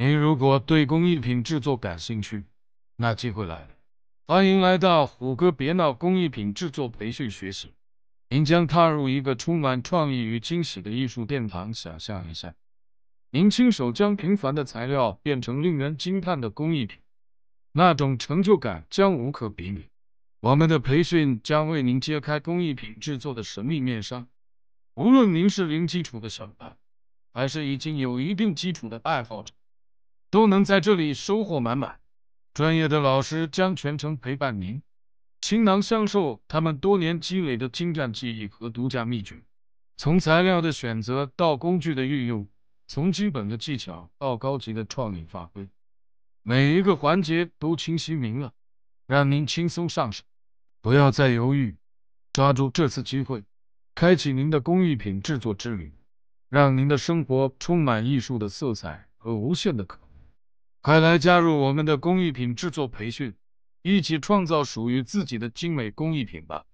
您如果对工艺品制作感兴趣，那机会来了。欢迎来到虎哥别闹工艺品制作培训学习。您将踏入一个充满创意与惊喜的艺术殿堂。想象一下，您亲手将平凡的材料变成令人惊叹的工艺品，那种成就感将无可比拟。我们的培训将为您揭开工艺品制作的神秘面纱。无论您是零基础的小白，还是已经有一定基础的爱好者，都能在这里收获满满。专业的老师将全程陪伴您。倾囊相授他们多年积累的精湛技艺和独家秘诀，从材料的选择到工具的运用，从基本的技巧到高级的创意发挥，每一个环节都清晰明了，让您轻松上手。不要再犹豫，抓住这次机会，开启您的工艺品制作之旅，让您的生活充满艺术的色彩和无限的可能。快来加入我们的工艺品制作培训！一起创造属于自己的精美工艺品吧。